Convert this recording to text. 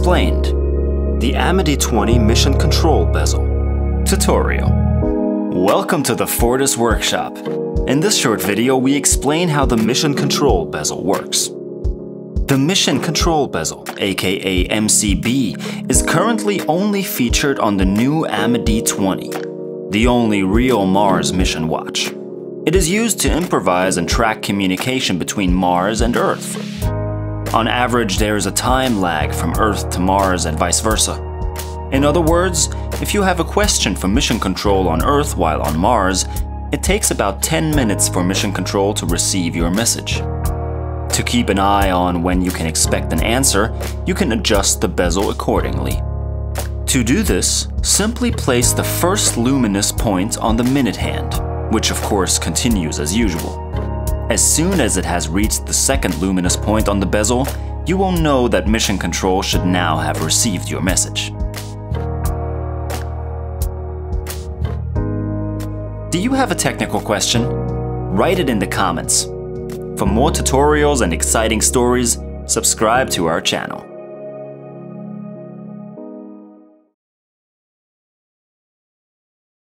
Explained The AMADEE 20 Mission Control Bezel Tutorial Welcome to the Fortis Workshop. In this short video, we explain how the Mission Control Bezel works. The Mission Control Bezel, aka MCB, is currently only featured on the new AMADEE 20, the only real Mars mission watch. It is used to improvise and track communication between Mars and Earth. On average, there is a time lag from Earth to Mars and vice versa. In other words, if you have a question for mission control on Earth while on Mars, it takes about 10 minutes for mission control to receive your message. To keep an eye on when you can expect an answer, you can adjust the bezel accordingly. To do this, simply place the first luminous point on the minute hand which of course continues as usual. As soon as it has reached the second luminous point on the bezel, you will know that Mission Control should now have received your message. Do you have a technical question? Write it in the comments. For more tutorials and exciting stories, subscribe to our channel.